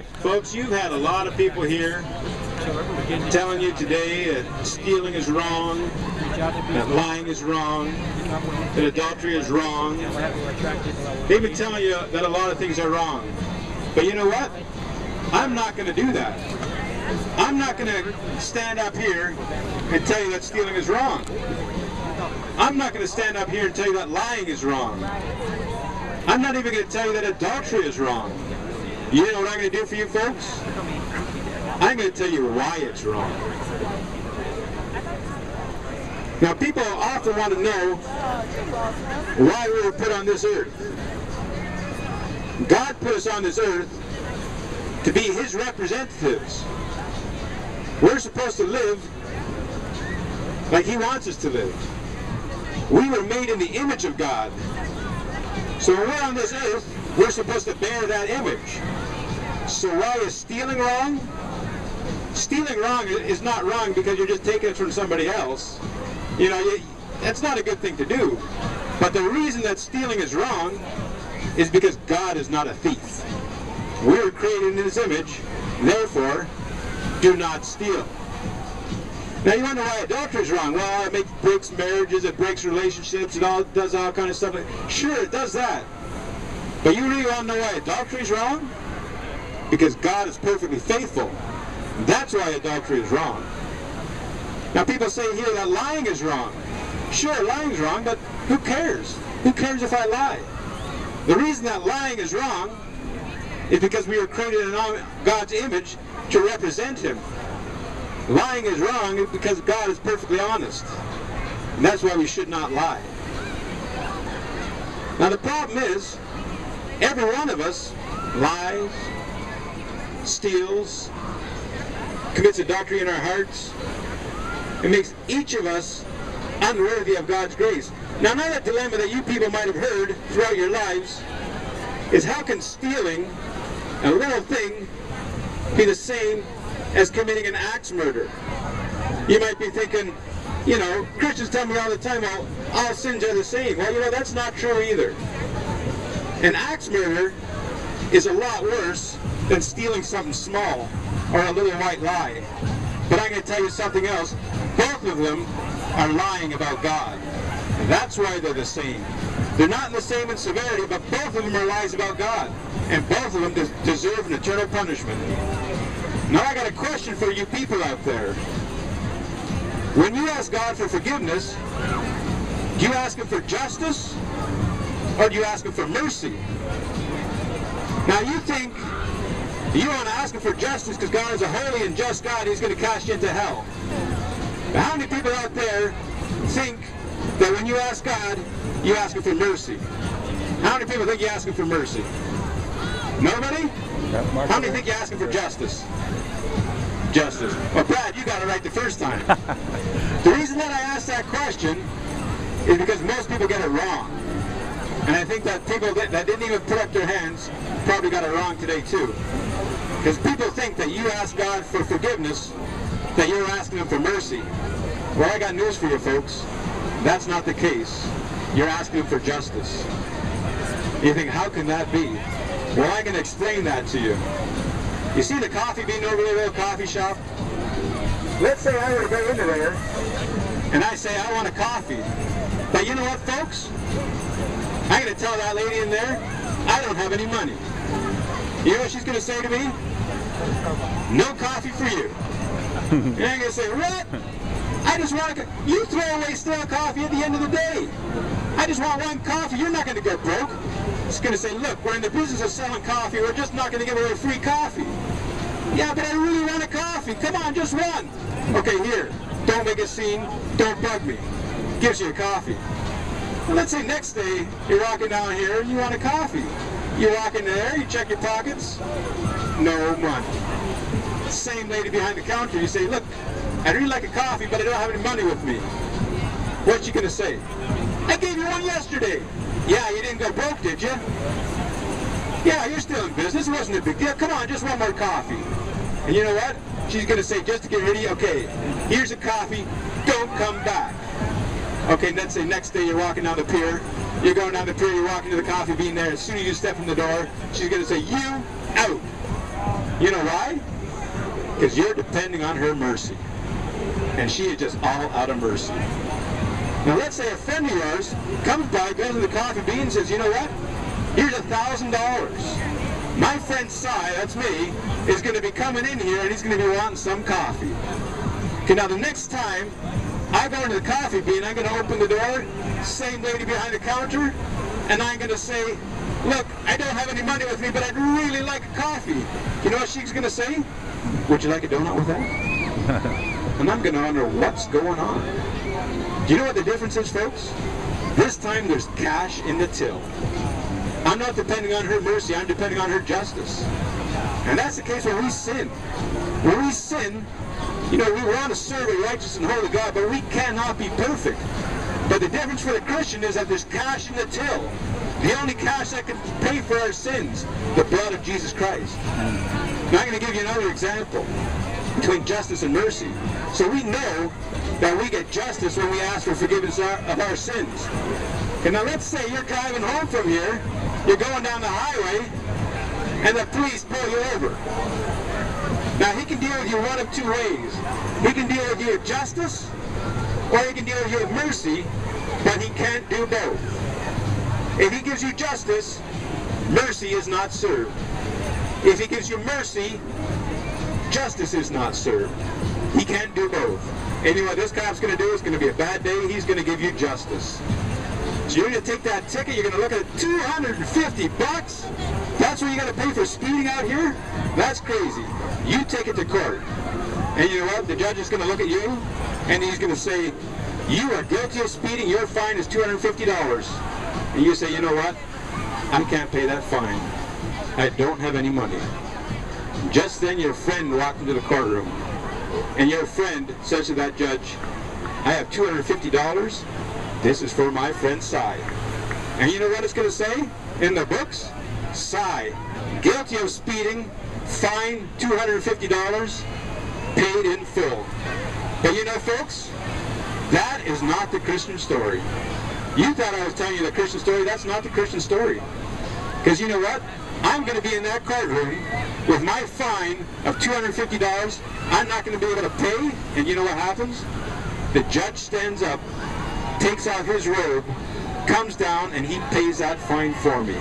Folks, you've had a lot of people here telling you today that stealing is wrong, that lying is wrong, that adultery is wrong. They've been telling you that a lot of things are wrong. But you know what? I'm not going to do that. I'm not going to stand up here and tell you that stealing is wrong. I'm not going to stand up here and tell you that lying is wrong. I'm not even going to tell you that adultery is wrong. You know what I'm going to do for you folks? I'm going to tell you why it's wrong. Now people often want to know why we were put on this earth. God put us on this earth to be His representatives. We're supposed to live like He wants us to live. We were made in the image of God. So when we're on this earth, we're supposed to bear that image. So why is stealing wrong? Stealing wrong is not wrong because you're just taking it from somebody else. You know, you, that's not a good thing to do. But the reason that stealing is wrong is because God is not a thief. We are created in His image, therefore, do not steal. Now you wonder why adultery is wrong. Well, it makes, breaks marriages, it breaks relationships, it all does all kind of stuff. Sure, it does that. But you really want to know why adultery is wrong? Because God is perfectly faithful. That's why adultery is wrong. Now people say here that lying is wrong. Sure, lying's wrong, but who cares? Who cares if I lie? The reason that lying is wrong is because we were created in God's image to represent Him. Lying is wrong because God is perfectly honest. And that's why we should not lie. Now the problem is, every one of us lies, steals, commits adultery in our hearts. It makes each of us unworthy of God's grace. Now another dilemma that you people might have heard throughout your lives is how can stealing a little thing be the same as committing an axe murder? You might be thinking, you know, Christians tell me all the time, well, all sins are the same. Well, you know, that's not true either. An axe murder is a lot worse than stealing something small or a little white lie. But I'm going to tell you something else. Both of them are lying about God. That's why they're the same. They're not the same in severity, but both of them are lies about God. And both of them des deserve an eternal punishment. Now I got a question for you people out there. When you ask God for forgiveness, do you ask Him for justice or do you ask Him for mercy? Now you think you want to ask Him for justice because God is a holy and just God, He's going to cast you into hell. But how many people out there think that when you ask God, you ask Him for mercy? How many people think you ask Him for mercy? Nobody? How many think you ask Him for justice? Justice. Well, Brad, you got it right the first time. the reason that I asked that question is because most people get it wrong. And I think that people that, that didn't even put up their hands probably got it wrong today too. Because people think that you ask God for forgiveness, that you're asking Him for mercy. Well, I got news for you folks. That's not the case. You're asking Him for justice. You think, how can that be? Well, I can explain that to you. You see the coffee bean over there, little coffee shop? Let's say I were to go into there, and I say, I want a coffee. But you know what, folks? I'm going to tell that lady in there, I don't have any money. You know what she's going to say to me? No coffee for you. and I'm going to say, what? I just want to, you throw away stale coffee at the end of the day. I just want one coffee. You're not going to go broke. It's going to say, look, we're in the business of selling coffee. We're just not going to give away free coffee. Yeah, but I really want a coffee. Come on, just one. Okay, here. Don't make a scene. Don't bug me. Gives you a coffee. Let's say next day you're walking down here and you want a coffee. You walk in there, you check your pockets. No money. Same lady behind the counter, you say, look, I'd really like a coffee, but I don't have any money with me. What's she to say? I gave you one yesterday. Yeah, you didn't go broke, did you? Yeah, you're still in business. It wasn't a big deal. Come on, just one more coffee. And you know what? She's to say, just to get rid of you, okay, here's a coffee. Don't come back. Okay, let's say next day you're walking down the pier. You're going down the pier, you're walking to the coffee bean there. As soon as you step in the door, she's going to say, you out. You know why? Because you're depending on her mercy. And she is just all out of mercy. Now let's say a friend of yours comes by, goes to the coffee bean and says, you know what? Here's a thousand dollars. My friend Sye, that's me, is going to be coming in here and he's going to be wanting some coffee. Okay, now the next time I go into the coffee bean, I'm going to open the door, same lady behind the counter, and I'm going to say, look, I don't have any money with me, but I'd really like a coffee. You know what she's going to say? Would you like a donut with that? and I'm going to wonder what's going on. Do you know what the difference is, folks? This time there's cash in the till. I'm not depending on her mercy, I'm depending on her justice. And that's the case when we sin. When we sin, you know, we want to serve a righteous and holy God, but we cannot be perfect. But the difference for the Christian is that there's cash in the till. The only cash that can pay for our sins, the blood of Jesus Christ. Now I'm going to give you another example between justice and mercy. So we know that we get justice when we ask for forgiveness of our sins. And now let's say you're driving home from here, you're going down the highway, and the police pull you over. Now he can deal with you one of two ways. He can deal with you with justice, or he can deal with you with mercy, but he can't do both. If he gives you justice, mercy is not served. If he gives you mercy, justice is not served. He can't do both. And you know what this cop's going to do? It's going to be a bad day. He's going to give you justice. So you're going to take that ticket, you're going to look at 250 bucks? That's what you got to pay for speeding out here? That's crazy. You take it to court. And you know what? The judge is going to look at you, and he's going to say, you are guilty of speeding, your fine is $250. And you say, you know what? I can't pay that fine. I don't have any money. Just then your friend walked into the courtroom. And your friend says to that judge, I have $250. This is for my friend Sye. And you know what it's going to say in the books? Sye, guilty of speeding, fine $250, paid in full. But you know, folks, that is not the Christian story. You thought I was telling you the Christian story. That's not the Christian story. Because you know what? I'm going to be in that courtroom with my fine of $250. I'm not going to be able to pay. And you know what happens? The judge stands up, takes out his robe, comes down, and he pays that fine for me.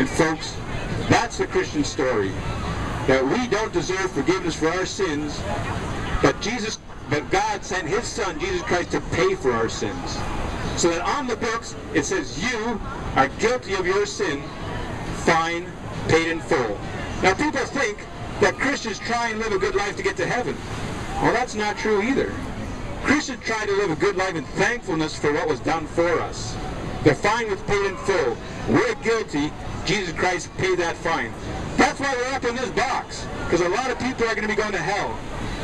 And folks, that's the Christian story. That we don't deserve forgiveness for our sins, but Jesus, but God sent his son, Jesus Christ, to pay for our sins. So that on the books, it says you are guilty of your sin, fine, paid in full. Now people think that Christians try and live a good life to get to heaven. Well, that's not true either. Christians try to live a good life in thankfulness for what was done for us. The fine was paid in full. We're guilty. Jesus Christ paid that fine. That's why we're up in this box. Because a lot of people are going to be going to hell.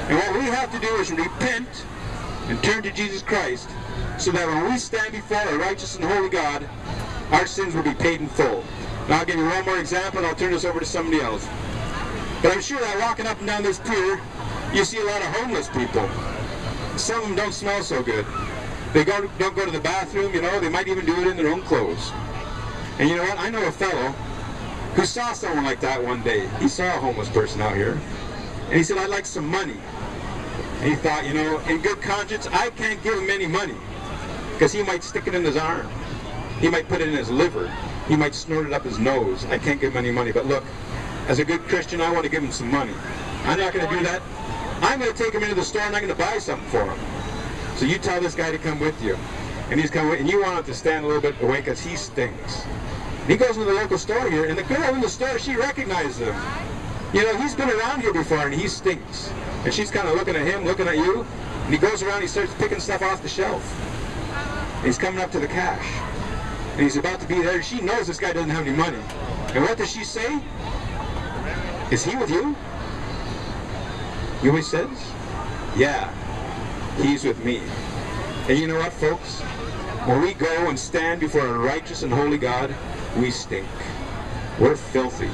And what we have to do is repent and turn to Jesus Christ so that when we stand before a righteous and holy God, our sins will be paid in full. Now I'll give you one more example and I'll turn this over to somebody else. But I'm sure that walking up and down this pier, you see a lot of homeless people. Some of them don't smell so good. They go, don't go to the bathroom, you know, they might even do it in their own clothes. And you know what? I know a fellow who saw someone like that one day. He saw a homeless person out here. And he said, I'd like some money. And he thought, you know, in good conscience, I can't give him any money because he might stick it in his arm. He might put it in his liver. He might snort it up his nose. I can't give him any money. But look, as a good Christian, I want to give him some money. I'm not going to do that. I'm going to take him into the store and I'm going to buy something for him. So you tell this guy to come with you. And he's coming, and you want him to stand a little bit away because he stinks. And he goes into the local store here, and the girl in the store, she recognizes him. You know, he's been around here before, and he stinks. And she's kind of looking at him, looking at you, and he goes around, he starts picking stuff off the shelf. He's coming up to the cash. And he's about to be there. She knows this guy doesn't have any money. And what does she say? Is he with you? You know what he says? Yeah, he's with me. And you know what, folks? When we go and stand before a righteous and holy God, we stink. We're filthy.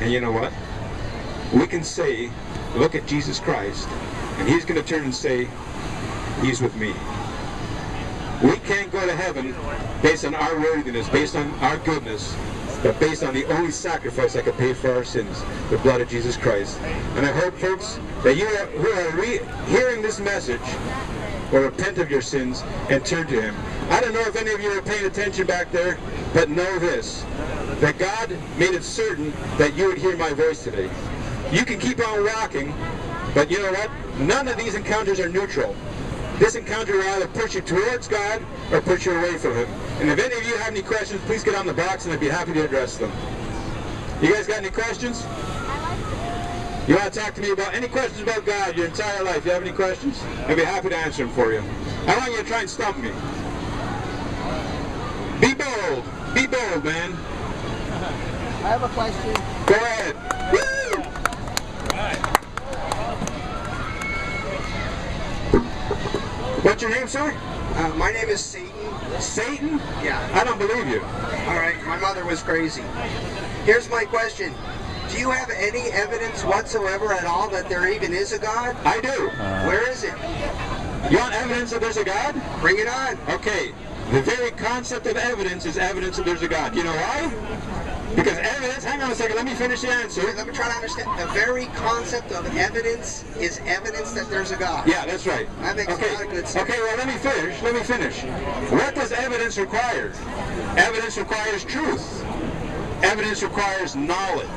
And you know what? We can say, look at Jesus Christ, and he's going to turn and say, he's with me. We can't go to heaven based on our worthiness, based on our goodness. but based on the only sacrifice that could pay for our sins, the blood of Jesus Christ. And I hope, folks, that you are, who are re- hearing this message will repent of your sins and turn to Him. I don't know if any of you are paying attention back there, but know this, that God made it certain that you would hear my voice today. You can keep on walking, but you know what? None of these encounters are neutral. This encounter will either push you towards God or push you away from Him. And if any of you have any questions, please get on the box and I'd be happy to address them. You guys got any questions? You want to talk to me about any questions about God your entire life? You have any questions? I'd be happy to answer them for you. I want you to try and stump me. Be bold. Be bold, man. I have a question. Go ahead. Woo! What's your name, sir? Uh, my name is Satan. Satan? Yeah. I don't believe you. All right. My mother was crazy. Here's my question. Do you have any evidence whatsoever at all that there even is a God? I do. Uh. Where is it? You want evidence that there's a God? Bring it on. Okay. The very concept of evidence is evidence that there's a God. You know why? Because evidence, hang on a second, let me finish the answer. Let me try to understand. The very concept of evidence is evidence that there's a God. Yeah, that's right. That makes a lot of good sense. Okay, well, let me finish. Let me finish. What does evidence require? Evidence requires truth. Evidence requires knowledge.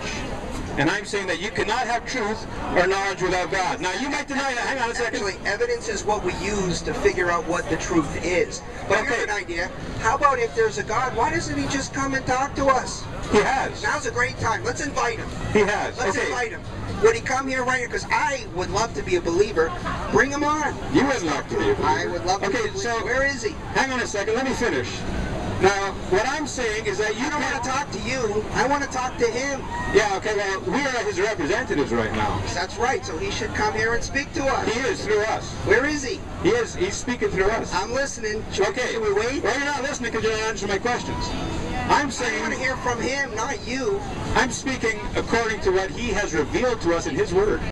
And I'm saying that you cannot have truth or knowledge without God. Now, you might deny that. Hang on a second. Actually, evidence is what we use to figure out what the truth is. But here's an idea. How about if there's a God, why doesn't he just come and talk to us? He has. Now's a great time. Let's invite him. He has. Let's Okay. invite him. Would he come here right here? Because I would love to be a believer. Bring him on. You would love to be a believer. I would love to Okay, be a believer. so Where is he? hang on a second. Let me finish. Now, what I'm saying is that you I don't want to talk to you. I want to talk to him. Yeah, okay, well, we are his representatives right now. That's right. So he should come here and speak to us. He is through us. Where is he? He is, he's speaking through us. I'm listening. Should, Okay, should we wait? Well, you're not listening because you're not answering my questions. I'm saying... I want to hear from him, not you. I'm speaking according to what he has revealed to us in his word.